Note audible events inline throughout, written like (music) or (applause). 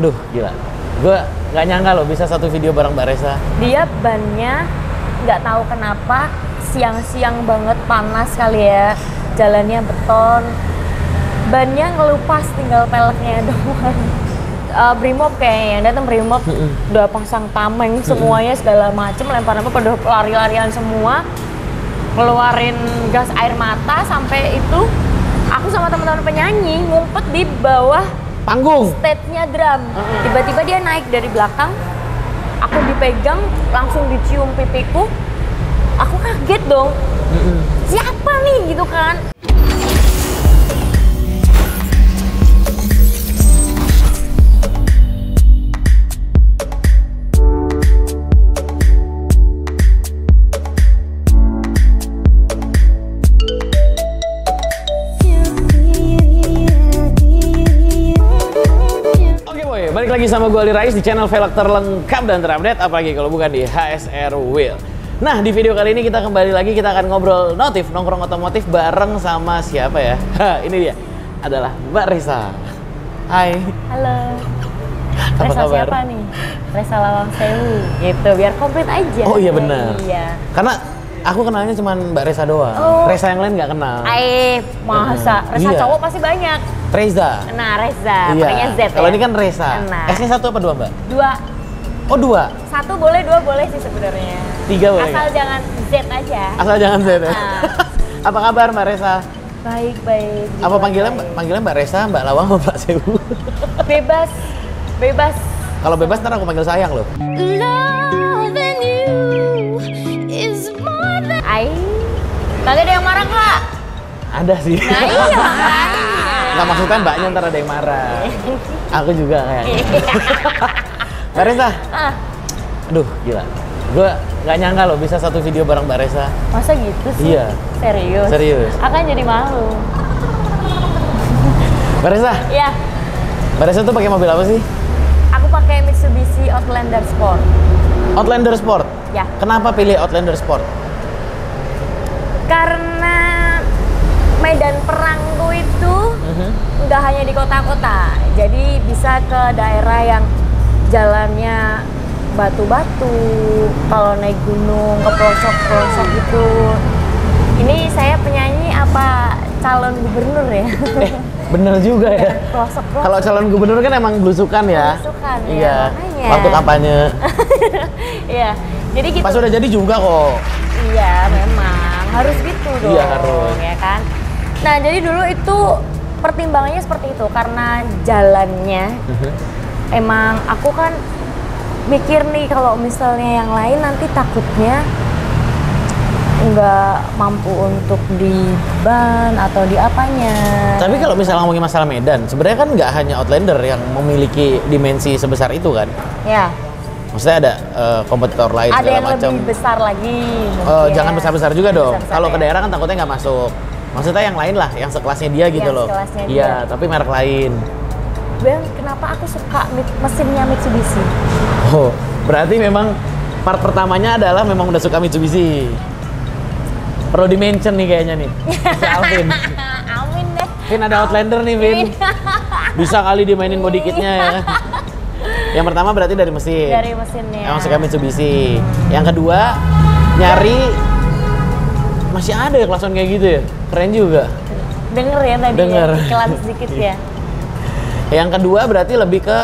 Aduh, gila. Gue nggak nyangka loh bisa satu video bareng Mbak Resa. Dia bannya nggak tahu kenapa siang-siang banget panas kali ya. Jalannya beton. Bannya ngelupas tinggal peleknya doang. Uh, (laughs) Brimob kayaknya yang datang Brimob udah pasang tameng semuanya segala macem lempar apa pada lari-larian semua ngeluarin gas air mata sampai itu aku sama teman-teman penyanyi ngumpet di bawah Panggung. stage-nya drum. Tiba-tiba dia naik dari belakang, aku dipegang, langsung dicium pipiku. Aku kaget dong. Siapa nih gitu kan? Sama gue Ali Rais di channel velg terlengkap dan terupdate apalagi kalau bukan di HSR Wheel. Nah di video kali ini kita kembali lagi kita akan ngobrol notif nongkrong otomotif bareng sama siapa ya? Ha, ini dia adalah Mbak Resa. Hai. Halo. Apa Resa kabar? siapa nih? Resa Lawang Sewu. Gitu, biar komplit aja. Oh iya benar. Iya. Karena aku kenalnya cuma Mbak Resa doang. Oh. Resa yang lain nggak kenal. Eh, masa? Resa Iya. cowok pasti banyak. Reza. Nah, Reza, pakainya Z ya. Kalau ini kan Resa. Nah. S-nya satu apa dua Mbak? Dua, Oh dua. satu boleh, dua boleh sih sebenarnya. Tiga boleh Asal nggak? jangan Z aja. Asal jangan Z ya. Ah. (laughs) apa kabar Mbak Resa? Baik, baik. Apa panggilan baik. panggilan Mbak Resa, Mbak Lawang, atau Mbak Sewu? (laughs) Bebas, bebas. Kalau bebas ntar aku panggil sayang loh. Loving you is more than Ai, kagak ada yang marah kak? Ada sih. Nah iya makanya. (laughs) Nggak maksudnya mbaknya ntar ada yang marah. Aku juga kayaknya. (laughs) Mbak Resa, Ah, aduh gila. Gue nggak nyangka loh bisa satu video bareng Mbak Resa. masa gitu sih? Iya. Serius? Serius. Akan jadi malu. Mbak Resa, Ya, Mbak Resa tuh pakai mobil apa sih? aku pakai Mitsubishi Outlander Sport. Outlander Sport. Ya, Kenapa pilih Outlander Sport? karena medan perangku Mhm. nggak hanya di kota-kota, jadi bisa ke daerah yang jalannya batu-batu, kalau naik gunung ke pelosok-pelosok itu. Ini saya penyanyi apa calon gubernur ya? Eh, bener juga ya. (laughs) pelosok-pelosok. Kalau calon gubernur kan emang belusukan ya. Belusukan, ya, Iya. makanya. Waktu kampanye. (laughs) Iya, jadi gitu. Pas udah jadi juga kok. Iya, memang harus gitu dong. Iya, harus. Ya kan. Nah, jadi dulu itu pertimbangannya seperti itu karena jalannya Mhm. emang aku kan mikir nih kalau misalnya yang lain nanti takutnya nggak mampu untuk di ban atau di apanya. Tapi kalau misalnya ngomongin masalah Medan, sebenarnya kan nggak hanya Outlander yang memiliki dimensi sebesar itu kan. ya, Maksudnya ada eh, kompetitor lain ada segala yang macam. lebih besar lagi. Mungkin. jangan besar-besar juga dong. Kalau ya. ke daerah kan takutnya nggak masuk. Maksudnya yang lain lah, yang sekelasnya dia gitu Yang loh. sekelasnya Iya, dia. tapi merek lain. Bang, kenapa aku suka mesinnya Mitsubishi? Oh, berarti memang part pertamanya adalah memang udah suka Mitsubishi. Perlu di-mention nih kayaknya nih. Si Alvin. (laughs) Amin deh. Vin ada Outlander nih, Vin. (laughs) Bisa kali dimainin body kitnya ya. (laughs) Yang pertama berarti dari mesin. Dari mesinnya. Emang suka Mitsubishi. Yang kedua nyari masih ada ya kelasan kayak gitu ya. Keren juga. Denger ya tadi Denger. ya, iklan sedikit ya. (laughs) Yang kedua berarti lebih ke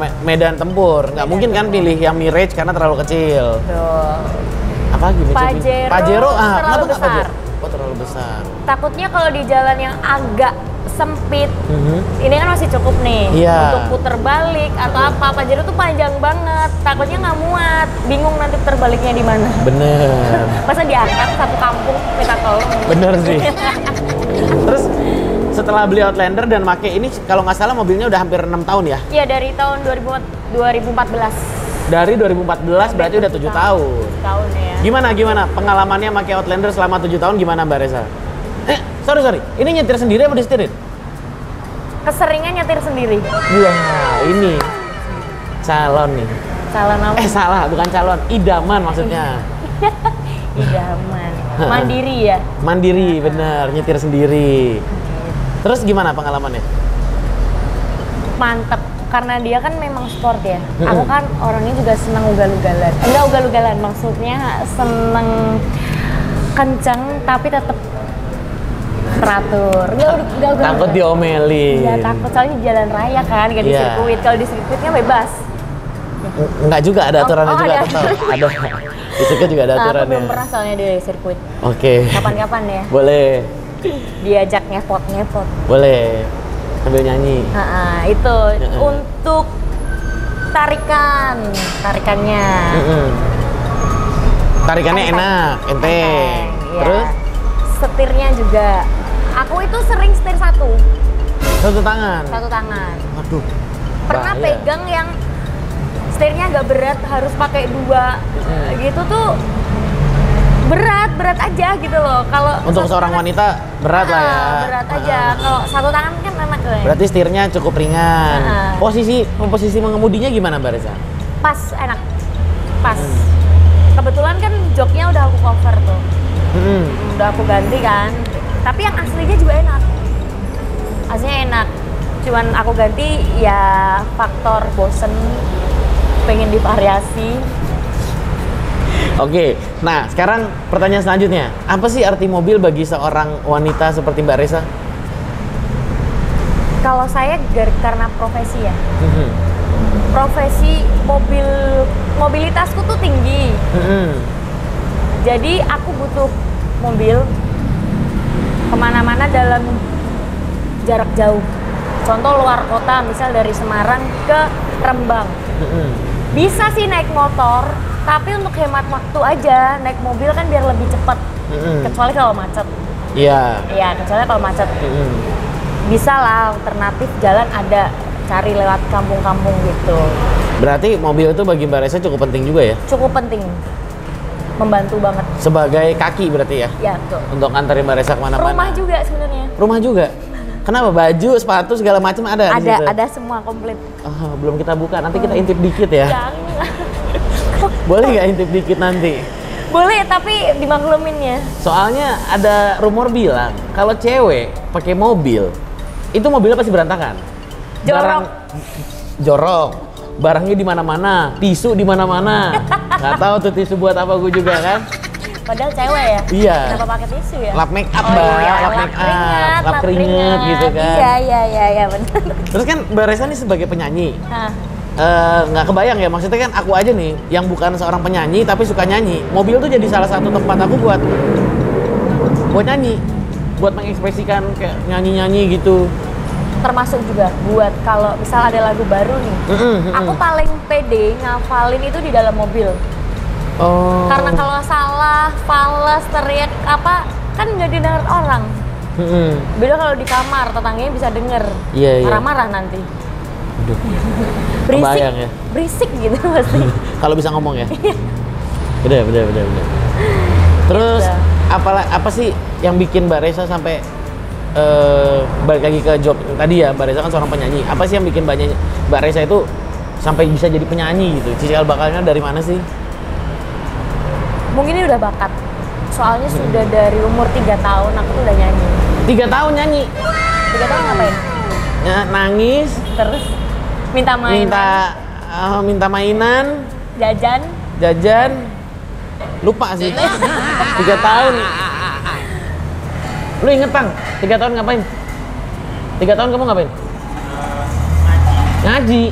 me- medan tempur. Nggak mungkin kan pilih yang Mirage karena terlalu kecil. Tuh. Apa Mitsubishi? Pajero Pajero ah, terlalu kenapa besar. Pajero? Oh, terlalu besar. Takutnya kalau di jalan yang agak sempit, Mhm. ini kan masih cukup nih Iya. untuk puter balik atau apa. Pajero tuh panjang banget, takutnya nggak muat, bingung nanti puter baliknya di mana. Bener. (laughs) Masa diangkat satu kampung minta tolong. Bener sih. (laughs) Terus setelah beli Outlander dan make ini kalau nggak salah mobilnya udah hampir enam tahun ya. Iya dari tahun 2000 2014 Dari 2014 berarti udah tujuh tahun. tahun ya. Gimana gimana pengalamannya make Outlander selama tujuh tahun gimana Mbak Reza? Eh, sorry sorry, ini nyetir sendiri apa disetirin? Keseringan nyetir sendiri. Wah, ini calon nih. Calon apa? Eh salah, bukan calon, idaman maksudnya. (laughs) Idaman. (laughs) Mandiri ya. Mandiri, bener, nyetir sendiri. Terus gimana pengalamannya? Mantep. karena dia kan memang sport ya. Aku kan orangnya juga seneng ugal-ugalan. Enggak ugal-ugalan, maksudnya seneng kenceng tapi tetap teratur. Enggak enggak ugal Takut diomelin. Iya takut soalnya di jalan raya kan, gak di Iya. sirkuit. Kalau di sirkuitnya bebas. Enggak juga ada Oh, aturannya oh, juga ada. tetap. Ada. (laughs) Di sirkuit juga ada Nah, aku belum pernah soalnya di sirkuit. Oke. Kapan-kapan ya, Boleh. diajak ngepot-ngepot. Boleh. Sambil nyanyi. Nah, itu Heeh. untuk tarikan, tarikannya. Mm-mm. Tarikannya Enteng. enak, enteng. Enteng, iya. Terus setirnya juga. Aku itu sering setir satu, satu tangan. satu tangan. Aduh. Pernah bahaya. pegang yang setirnya agak berat, harus pakai dua, Hmm. gitu tuh berat, berat aja gitu loh. Kalau Untuk seorang tangan- wanita berat lah ya. Ah, berat aja. Ah. Kalau satu tangan kan enak ya. Berarti setirnya cukup ringan. Ah. Posisi posisi mengemudinya gimana Mbak Reza? Pas, enak. Pas. Hmm. Kebetulan kan joknya udah aku cover tuh. Mm-mm. udah aku ganti kan tapi yang aslinya juga enak. Aslinya enak. Cuman aku ganti ya faktor bosen. Pengen divariasi. Oke, nah sekarang pertanyaan selanjutnya, apa sih arti mobil bagi seorang wanita seperti Mbak Reza? kalau saya karena profesi ya. Mhm. profesi mobil mobilitasku tuh tinggi. Mhm. jadi aku butuh mobil ke mana-mana dalam jarak jauh contoh luar kota misal dari Semarang ke Rembang. Bisa sih naik motor, tapi untuk hemat waktu aja naik mobil kan biar lebih cepat. Kecuali kalau macet. Iya. Iya, kecuali kalau macet. Bisa lah alternatif jalan ada cari lewat kampung-kampung gitu. Berarti mobil itu bagi Mbak Reza cukup penting juga ya? Cukup penting. Membantu banget. Sebagai kaki berarti ya? Ya, tuh. Untuk nganterin Mbak Reza ke mana-mana? Rumah juga sebenarnya. Rumah juga? Kenapa? Baju, sepatu, segala macam ada Ada, situ? ada semua komplit. Ah, belum kita buka, nanti kita intip dikit ya. Jangan. Boleh nggak intip dikit nanti? Boleh, tapi dimaklumin ya. Soalnya ada rumor bilang kalau cewek pakai mobil itu mobilnya pasti berantakan. Jorok. Barang- jorok. Barangnya di mana-mana, tisu di mana-mana. (laughs) Nggak tahu tuh tisu buat apa gue juga kan. Padahal cewek ya. Iya. Kenapa pakai tisu ya? Lap make up, Oh Mbak. iya, lap lap make up, keringat, lap keringet gitu kan. Iya, iya, iya, iya benar. Terus kan Mbak Reza nih sebagai penyanyi, eh, nggak kebayang ya maksudnya kan aku aja nih yang bukan seorang penyanyi tapi suka nyanyi mobil tuh jadi salah satu tempat aku buat buat nyanyi buat mengekspresikan kayak nyanyi-nyanyi gitu termasuk juga buat kalau misal ada lagu baru nih. Mm-mm, mm-mm. Aku paling pede ngafalin itu di dalam mobil. oh Karena kalau salah, fales, teriak apa kan nggak didengar orang. Mm-mm. Beda kalau di kamar, tetangganya bisa denger. Iya, iya. Marah-marah nanti. Aduh. (laughs) Berisik, Kebayang ya. berisik gitu (laughs) pasti. kalau bisa ngomong ya udah udah udah udah terus Gitu. apa apa sih yang bikin Mbak Reza sampai eh balik lagi ke job tadi ya Mbak Reza kan seorang penyanyi. Apa sih yang bikin banyak Mbak Reza itu sampai bisa jadi penyanyi gitu? Cikal bakalnya dari mana sih? Mungkin ini udah bakat. Soalnya sudah dari umur 3 tahun aku tuh udah nyanyi. tiga tahun nyanyi? 3 tahun ngapain? Ya, nangis. Terus minta main, minta eh, minta mainan. Jajan. jajan. Lupa sih. Tiga tahun lu inget bang tiga tahun ngapain? Tiga tahun kamu ngapain? Ngaji.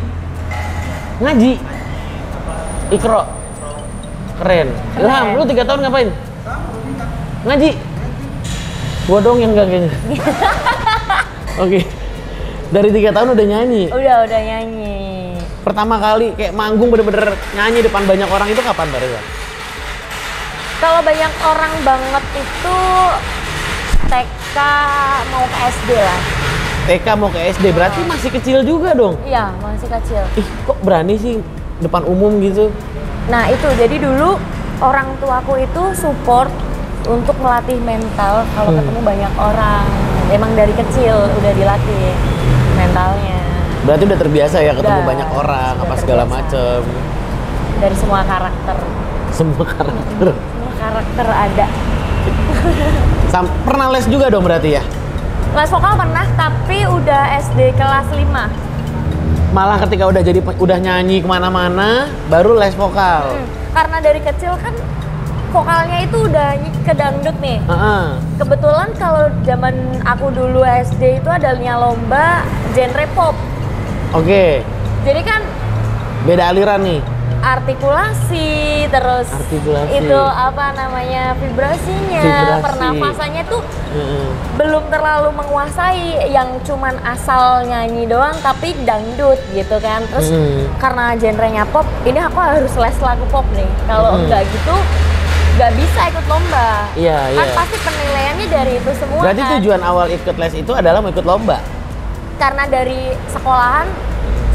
Ngaji. Ikro. Keren. Ilham lu tiga tahun ngapain? Ngaji. Gua dong yang enggak kayaknya. (laughs) Oke. Dari tiga tahun udah nyanyi. Udah, udah nyanyi. pertama kali kayak manggung bener-bener nyanyi depan banyak orang itu kapan Reza? Kalau banyak orang banget itu TK mau ke SD lah. TK mau ke SD berarti masih kecil juga dong. Iya, masih kecil. Ih, kok berani sih depan umum gitu? Nah itu jadi dulu orang tuaku itu support untuk melatih mental kalau Hmm. ketemu banyak orang. Emang dari kecil udah dilatih mentalnya Berarti udah terbiasa ya ketemu Udah, banyak orang apa segala terbiasa. macem. dari semua karakter. Semua karakter. Semua karakter ada. (laughs) Sam pernah les juga dong berarti ya? Les vokal pernah, tapi udah SD kelas 5. Malah ketika udah jadi udah nyanyi ke mana-mana, baru les vokal. Hmm, Karena dari kecil kan vokalnya itu udah ke dangdut nih. Heeh. Kebetulan kalau zaman aku dulu SD itu adanya lomba genre pop. Oke, Jadi kan beda aliran nih. Artikulasi terus Artikulasi. itu apa namanya vibrasinya, Vibrasi. pernafasannya tuh Heeh. belum terlalu menguasai yang cuman asal nyanyi doang tapi dangdut gitu kan. Terus Hmm. karena genrenya pop, ini aku harus les lagu pop nih. Kalau Hmm. enggak gitu nggak bisa ikut lomba. Iya, Kan iya. pasti penilaiannya dari itu semua Berarti kan. tujuan awal ikut les itu adalah mau ikut lomba. Karena dari sekolahan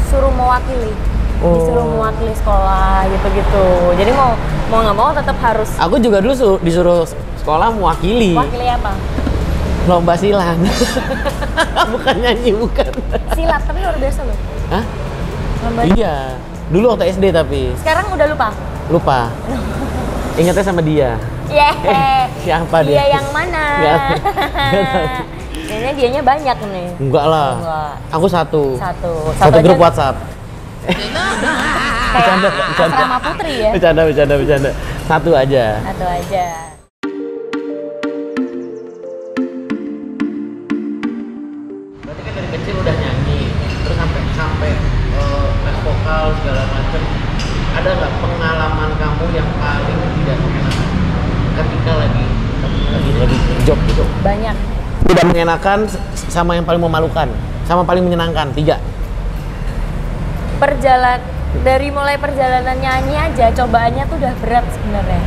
suruh mewakili. Oh. Disuruh mewakili sekolah gitu-gitu. Jadi mau mau nggak mau tetap harus Aku juga dulu su- disuruh sekolah mewakili wakili apa? lomba silang. (laughs) bukan nyanyi, bukan. Silat, tapi luar biasa loh. Hah? Lomba. Iya. Dulu waktu SD tapi Sekarang udah lupa. lupa. Ingatnya sama dia. Yeay. (laughs) Siapa dia? Dia yang mana? (laughs) Tahu. Kayaknya dianya banyak nih. Enggak lah. Enggak. Aku satu. Satu. Satu, aja grup WhatsApp. Bercanda, bercanda. asrama putri ya. Bercanda, bercanda, bercanda. Satu aja. Satu aja. Berarti kan dari kecil udah nyanyi, terus sampai sampai eh, les vokal segala macam. Ada nggak pengalaman kamu yang paling tidak mengenakan ketika lagi lagi lagi job gitu? Banyak. Tidak mengenakan sama yang paling memalukan, sama paling menyenangkan tiga. Perjalan dari mulai perjalanan nyanyi aja cobaannya tuh udah berat sebenarnya.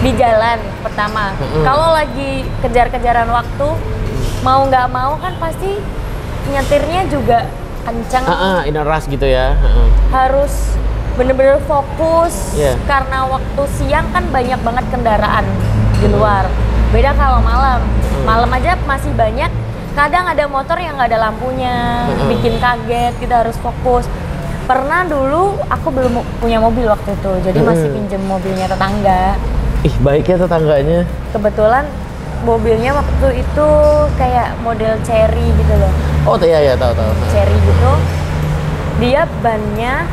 Di jalan pertama. Kalau lagi kejar-kejaran waktu mau nggak mau kan pasti nyetirnya juga kenceng. Ah, ah, inner rush gitu ya. Harus bener-bener fokus Iya. karena waktu siang kan banyak banget kendaraan di luar beda kalau malam Hmm. malam aja masih banyak kadang ada motor yang nggak ada lampunya bikin kaget kita harus fokus pernah dulu aku belum punya mobil waktu itu jadi masih Hmm. pinjem mobilnya tetangga. Ih, baiknya tetangganya. kebetulan mobilnya waktu itu kayak model cherry gitu loh. Oh, iya ya, tahu tahu. cherry gitu. Dia bannya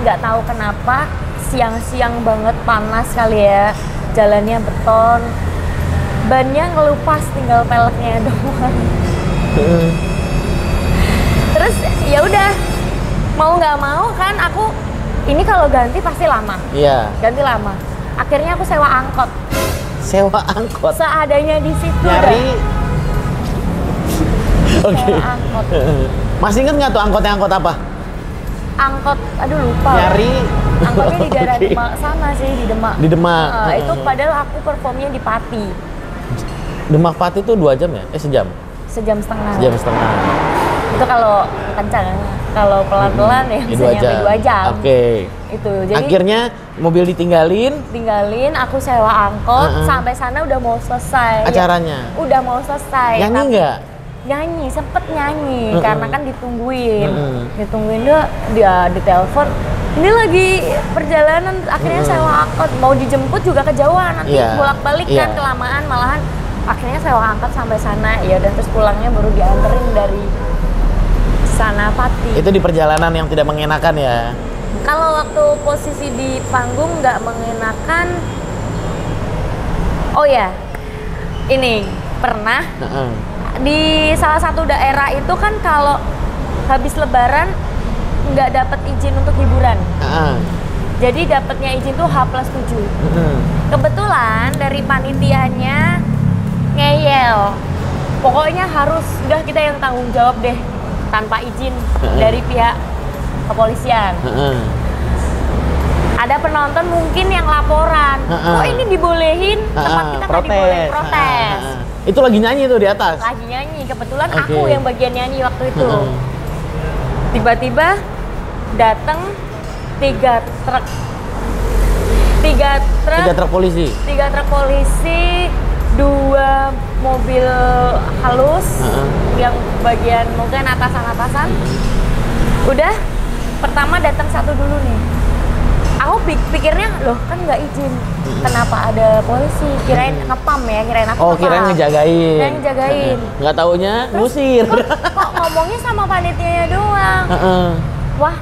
nggak tahu kenapa siang-siang banget panas kali ya. Jalannya beton. Bannya ngelupas tinggal peleknya (laughs) doang. Terus ya udah mau nggak mau kan aku ini kalau ganti pasti lama Iya. ganti lama akhirnya aku sewa angkot Sewa angkot. seadanya di situ Nyari. (laughs) Oke. sewa angkot Masih inget nggak tuh angkotnya angkot apa? angkot aduh lupa Nyari. angkotnya di (laughs) daerah Oke. Demak sana sih di Demak Di Demak. Heeh, itu Heeh. padahal aku performnya di Pati Demak Pati tuh dua jam ya? Eh sejam? sejam setengah Sejam setengah. itu kalau kencang kalau pelan-pelan ya Ya, bisa dua nyampe jam. dua jam Oke. itu jadi Akhirnya mobil ditinggalin tinggalin aku sewa angkot Heeh. sampai sana udah mau selesai acaranya. udah mau selesai Nyanyi nggak? nyanyi sempet nyanyi Heeh. karena kan ditungguin Heeh. ditungguin dia dia ditelepon ini lagi perjalanan akhirnya Heeh. sewa angkot mau dijemput juga kejauhan nanti Iya. bolak-balik kan Iya. kelamaan malahan akhirnya sewa angkot sampai sana ya dan terus pulangnya baru dianterin dari sana Pati Itu di perjalanan yang tidak mengenakan ya. kalau waktu posisi di panggung nggak mengenakan oh ya ini pernah Heeh. di salah satu daerah itu kan kalau habis lebaran nggak dapat izin untuk hiburan Heeh. jadi dapatnya izin tuh H plus 7 Heeh. kebetulan dari panitianya ngeyel pokoknya harus udah kita yang tanggung jawab deh tanpa izin Heeh. dari pihak kepolisian Heeh. ada penonton mungkin yang laporan Heeh. kok ini dibolehin tempat Heeh, kita nggak dibolehin protes Heeh. Itu lagi nyanyi tuh di atas. lagi nyanyi kebetulan Oke. aku yang bagian nyanyi waktu itu Heeh. tiba-tiba datang tiga truk tiga truk Tiga truk polisi. tiga truk polisi dua mobil halus Heeh. yang bagian mungkin atasan-atasan udah pertama datang satu dulu nih aku pik- pikirnya loh kan nggak izin kenapa ada polisi kirain ngepam ya kirain aku Oh, kirain ngejagain. Kirain ngejagain. Nggak taunya ngusir. kok ngomongnya sama panitianya doang Heeh. wah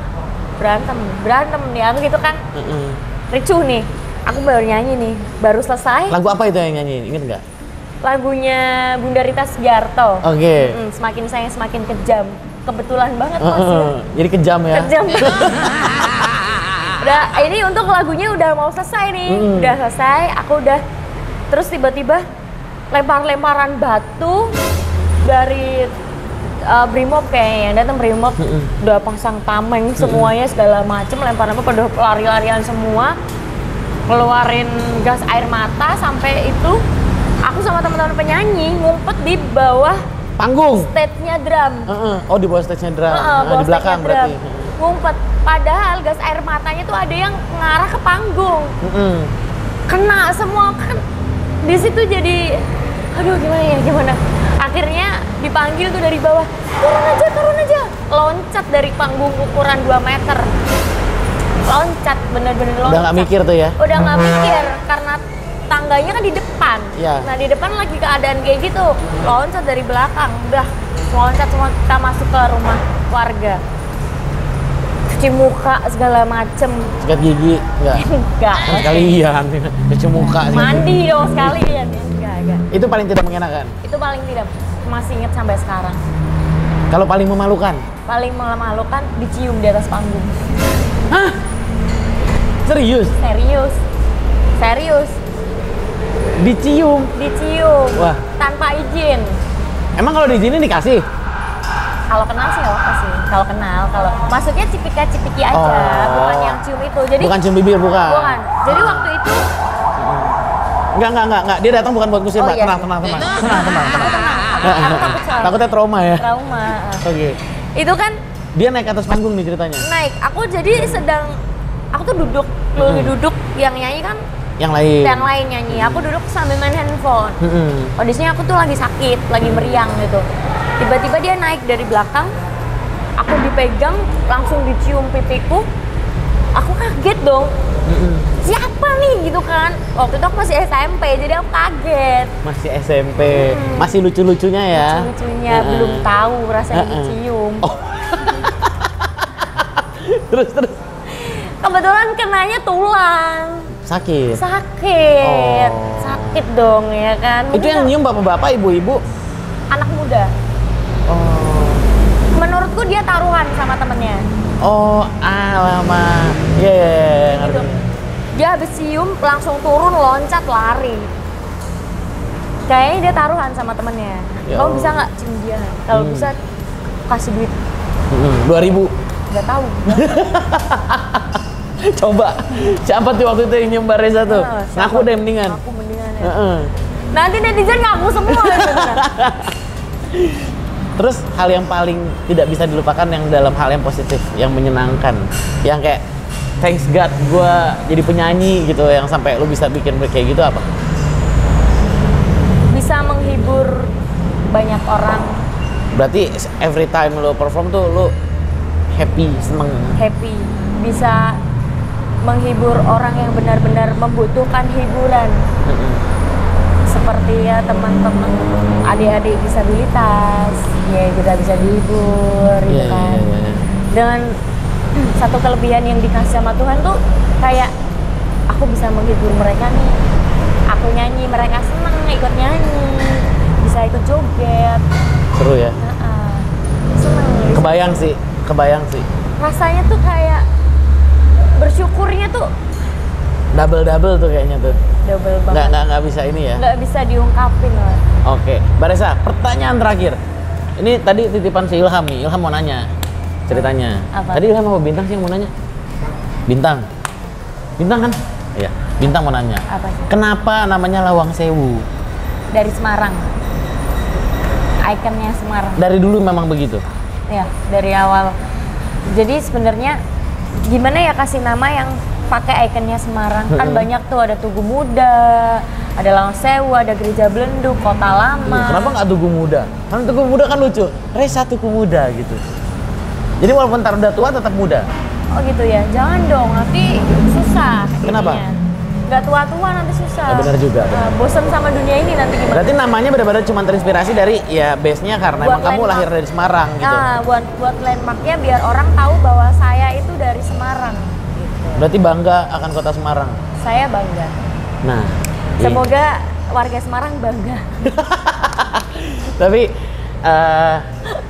berantem berantem nih aku gitu kan Mm-mm. ricuh nih aku baru nyanyi nih baru selesai Lagu apa itu yang nyanyi? Ingat nggak? lagunya Bunda Rita Sugiarto Oke. Mm, semakin sayang semakin kejam kebetulan banget mas Heeh. ya. Jadi kejam ya. kejam (laughs) udah ini untuk lagunya udah mau selesai nih Mm. udah selesai aku udah terus tiba-tiba lempar-lemparan batu dari uh, Brimob kayaknya yang datang Brimob Mm-mm. udah pasang tameng semuanya segala macem lempar lempar pada lari-larian semua keluarin gas air mata sampai itu aku sama teman-teman penyanyi ngumpet di bawah Panggung. stage-nya drum Heeh. Oh di bawah stage-nya drum. Heeh, Nah, bawah di belakang stage-nya berarti. drum. Ngumpet. Padahal gas air matanya tuh ada yang ngarah ke panggung. Mm-mm. Kena semua kan. Di situ jadi aduh gimana ya gimana. Akhirnya dipanggil tuh dari bawah. Turun aja, turun aja. Loncat dari panggung ukuran 2 meter. Loncat, bener-bener loncat. Udah nggak mikir tuh ya? Udah nggak mikir karena tangganya kan di depan. Iya. Nah di depan lagi keadaan kayak gitu, loncat dari belakang, udah loncat semua kita masuk ke rumah warga. Cuci muka segala macem, Sikat gigi enggak? enggak. (laughs) Kan sekalian cuci muka Mandi dong sekalian, enggak, enggak. Itu paling tidak mengenakan. Itu paling tidak masih inget sampai sekarang. Kalau paling memalukan. Paling memalukan dicium di atas panggung. Hah? Serius? Serius, serius, Dicium. dicium Wah. tanpa izin. Emang kalau di sini dikasih? Kalau kenal sih nggak apa sih. Kalau kenal, kalau maksudnya cipika-cipiki aja, Oh. bukan yang cium itu. Jadi Bukan cium bibir, bukan? bukan. Jadi waktu itu Enggak, enggak, enggak, enggak. Dia datang bukan buat kusir, Oh, Mbak. iya. Tenang, tenang, tenang. Tenang, tenang, tenang. aku, aku takut soalnya. (laughs) Takutnya trauma ya? trauma. Oke. Itu kan Dia naik atas panggung nih ceritanya. naik. Aku jadi sedang aku tuh duduk, lagi duduk yang nyanyi kan Yang lain. yang lain nyanyi. Aku duduk sambil main handphone. Mm-mm. Kondisinya aku tuh lagi sakit, lagi meriang gitu. Tiba-tiba dia naik dari belakang, aku dipegang, langsung dicium pipiku. Aku kaget dong. Mm-mm. Siapa nih gitu kan? Waktu itu aku masih SMP, jadi aku kaget. Masih SMP. Masih lucu-lucunya ya? Lucunya Heeh. belum tahu rasanya Heeh. dicium. Oh. (laughs) terus, terus. Kebetulan kenanya tulang. Sakit. Sakit. Oh. Sakit dong ya kan. Itu yang nyium bapak-bapak, ibu-ibu? anak muda. Oh. Menurutku dia taruhan sama temennya. Oh, alamak. Iya, iya, iya, gitu. Dia habis cium langsung turun loncat lari. Kayaknya dia taruhan sama temennya. Ya Kamu bisa nggak cium dia? Kalau Hmm. bisa kasih duit. Mm-mm, 2000. Nggak tahu. (laughs) (laughs) Coba. Siapa tuh waktu itu yang nyium Mbak Reza tuh? Heeh, Ngaku deh mendingan. Aku mendingan ya. Heeh. Nanti netizen ngaku semua. (laughs) Terus hal yang paling tidak bisa dilupakan yang dalam hal yang positif, yang menyenangkan, yang kayak thanks God gue jadi penyanyi gitu, yang sampai lu bisa bikin kayak gitu apa? bisa menghibur banyak orang Berarti every time lu perform tuh lu happy, seneng. happy bisa menghibur orang yang benar-benar membutuhkan hiburan seperti ya teman-teman adik-adik disabilitas ya kita bisa dihibur gitu Iya, iya, kan iya, iya. dengan satu kelebihan yang dikasih sama Tuhan tuh kayak aku bisa menghibur mereka nih aku nyanyi mereka seneng ikut nyanyi bisa ikut joget Seru ya. Heeh. seneng Kebayang sih, kebayang sih. rasanya tuh kayak bersyukurnya tuh Double-double tuh kayaknya tuh. double Nggak, banget nggak, nggak bisa ini ya. nggak bisa diungkapin loh Oke, Mbak Reza, pertanyaan terakhir. Ini tadi titipan si Ilham nih, Ilham mau nanya ceritanya. Apa? Tadi Ilham apa Bintang sih yang mau nanya? Bintang. Bintang kan? Iya, Bintang mau nanya. apa sih Kenapa namanya Lawang Sewu? dari Semarang ikonnya Semarang Dari dulu memang begitu. ya dari awal jadi sebenarnya gimana ya kasih nama yang pakai ikonnya Semarang kan banyak tuh ada Tugu Muda ada Lawang Sewu ada Gereja Belenduk Kota Lama Kenapa nggak Tugu Muda? Kan Tugu Muda kan lucu. Reza Tugu Muda gitu. Jadi walaupun ntar udah tua tetap muda. oh gitu ya jangan dong nanti susah Kenapa? ininya. Nggak tua-tua nanti susah. Ya, bener juga, Nah, bosen sama dunia ini nanti gimana? Berarti namanya benar-benar cuma terinspirasi dari ya base-nya karena Buat emang kamu landmark. lahir dari Semarang gitu. Nah, buat buat landmarknya biar orang tahu bahwa saya itu dari Semarang. Gitu. Berarti bangga akan kota Semarang. Saya bangga. Nah. Semoga warga Semarang bangga. (laughs) tapi eh,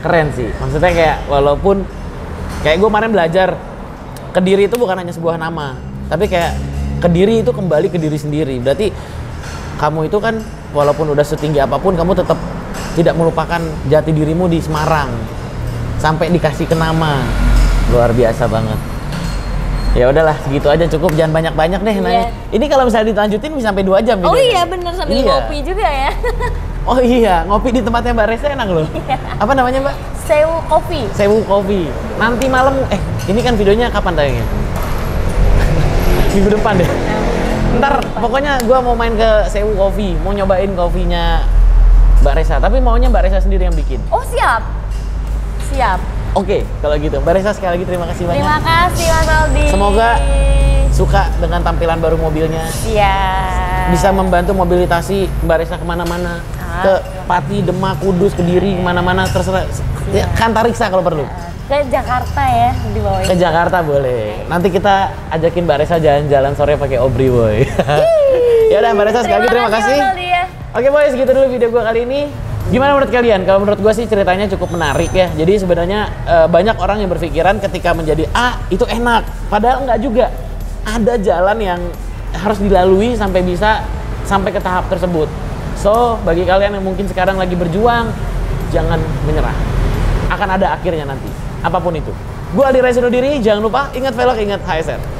keren sih. Maksudnya kayak walaupun kayak gue kemarin belajar Kediri itu bukan hanya sebuah nama, tapi kayak Kediri itu kembali ke diri sendiri. Berarti kamu itu kan walaupun udah setinggi apa pun kamu tetap tidak melupakan jati dirimu di Semarang sampai dikasih ke nama. Luar biasa banget. Ya udahlah segitu aja cukup jangan banyak-banyak deh nanya. Ini kalau misalnya dilanjutin bisa sampai dua jam Oh iya bener sambil Iya. ngopi juga ya. (laughs) Oh iya, ngopi di tempatnya Mbak Reza enak loh. Apa namanya Mbak? Sewu Coffee. Sewu Coffee. Nanti malam, eh ini kan videonya kapan tayangnya? Minggu depan deh. Ntar pokoknya gua mau main ke Sewu Coffee, mau nyobain kopinya Mbak Reza. Tapi maunya Mbak Reza sendiri yang bikin. Oh siap. Siap. Oke, kalau gitu. Mbak Reza sekali lagi terima kasih banyak. Terima kasih Mas Aldi. Semoga Suka dengan tampilan baru mobilnya. Siap. Bisa membantu mobilitasi Mbak Reza ke mana-mana. Ah. Ke Pati, Demak, Kudus, Kediri, ke mana-mana terserah. Ya, Kantariksa kalau perlu. Ke Jakarta ya di bawah Ke Jakarta boleh. Nanti kita ajakin Mbak Reza jalan-jalan sore pakai Obri boy. (laughs) ya udah Mbak Reza sekali terima kasih. Ya. Oke boy, segitu dulu video gue kali ini. Gimana menurut kalian? Kalau menurut gue sih ceritanya cukup menarik ya. Jadi sebenarnya eh, banyak orang yang berpikiran ketika menjadi A itu enak. Padahal enggak juga. Ada jalan yang harus dilalui sampai bisa sampai ke tahap tersebut. So, bagi kalian yang mungkin sekarang lagi berjuang, jangan menyerah. Akan ada akhirnya nanti. Apa pun itu. Gue Aldi Raisuno diri, jangan lupa ingat velg, ingat HSR.